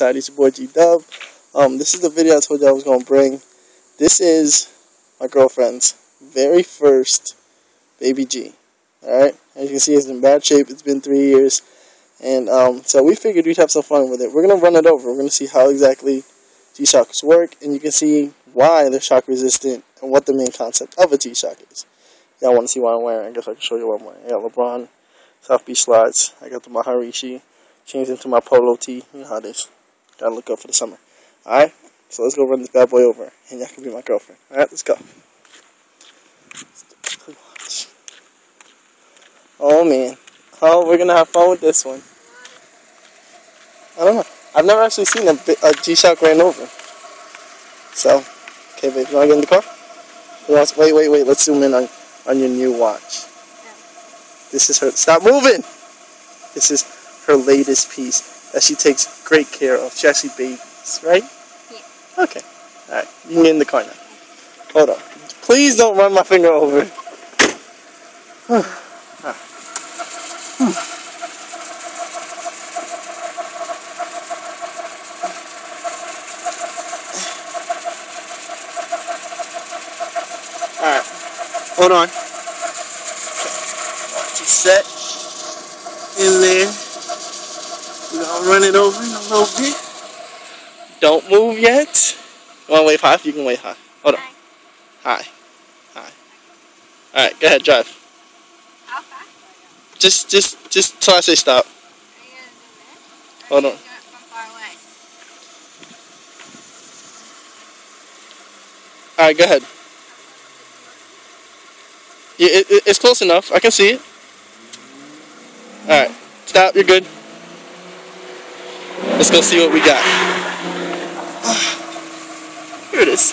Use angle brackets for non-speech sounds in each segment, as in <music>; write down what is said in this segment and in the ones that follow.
It's your boy G Dub. Um, this is the video I told you I was going to bring. This is my girlfriend's very first baby G. Alright? As you can see, it's in bad shape. It's been three years. And um, so we figured we'd have some fun with it. We're going to run it over. We're going to see how exactly G-Shocks work. And you can see why they're shock resistant and what the main concept of a G-Shock is. Y'all want to see what I'm wearing? I guess I can show you what I'm wearing. I got LeBron South Beach slides. I got the Maharishi. Changed into my polo tee. You know how it is. Gotta look up for the summer. Alright? So let's go run this bad boy over. And y'all can be my girlfriend. Alright, let's go. Oh man. Oh, we're gonna have fun with this one. I don't know. I've never actually seen a, a G-Shock ran over. So, okay, babe, you wanna get in the car? wait, wait, wait. Let's zoom in on, on your new watch. This is her. Stop moving! This is her latest piece that she takes great care of. Actually bathes, right? Yeah. Okay. Alright, you can get in the car now. Hold on. Please don't run my finger over. <sighs> Alright. Hold on. She's set in there. We're gonna run it over in a little bit. Don't move yet. You wanna wave high? You can wave high. Hold on. Hi. Hi. Alright, go ahead, drive. How fast? Just just just till I say stop. Are you gonna zoom in? Or Hold on. you gonna do it from far away? Alright, go ahead. Yeah, it, it, it's close enough. I can see it. Alright. Stop, you're good. Let's go see what we got. <sighs> Here it is.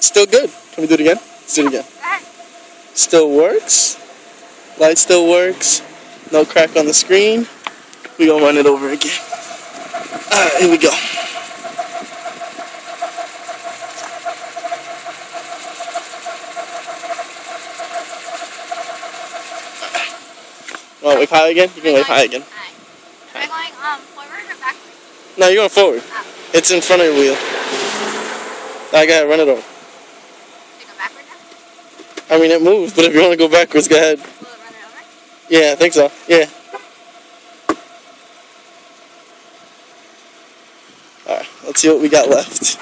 Still good. Can we do it again? Let's do it again. Still works. Light still works. No crack on the screen. We're gonna run it over again. Alright, here we go. To wave high again? You can wave high again. Am I going um forward or backwards? No, you're going forward. Oh. It's in front of your wheel. I got to run it over. Should I go backward now? I mean, it moves, but if you want to go backwards, go ahead. Will it run it over? Yeah, I think so. Yeah. Alright, let's see what we got left.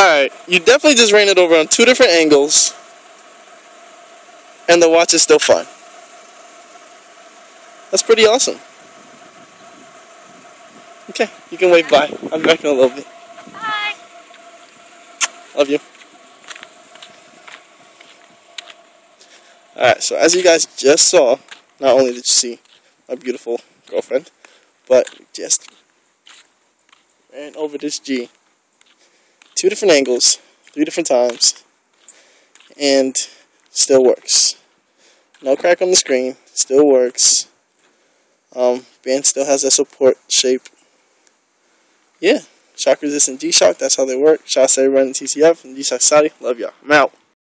Alright, you definitely just ran it over on two different angles. And the watch is still fine. That's pretty awesome. Okay, you can wave bye. I'll be back in a little bit. Bye. Love you. Alright, so as you guys just saw, not only did you see my beautiful girlfriend, but we just ran over this G two different angles, three different times, and still works. No crack on the screen, still works. Um, band still has that support shape. Yeah, shock resistant G Shock, that's how they work. Shout out to everyone in TCF and G Shock Saudi. Love y'all. I'm out.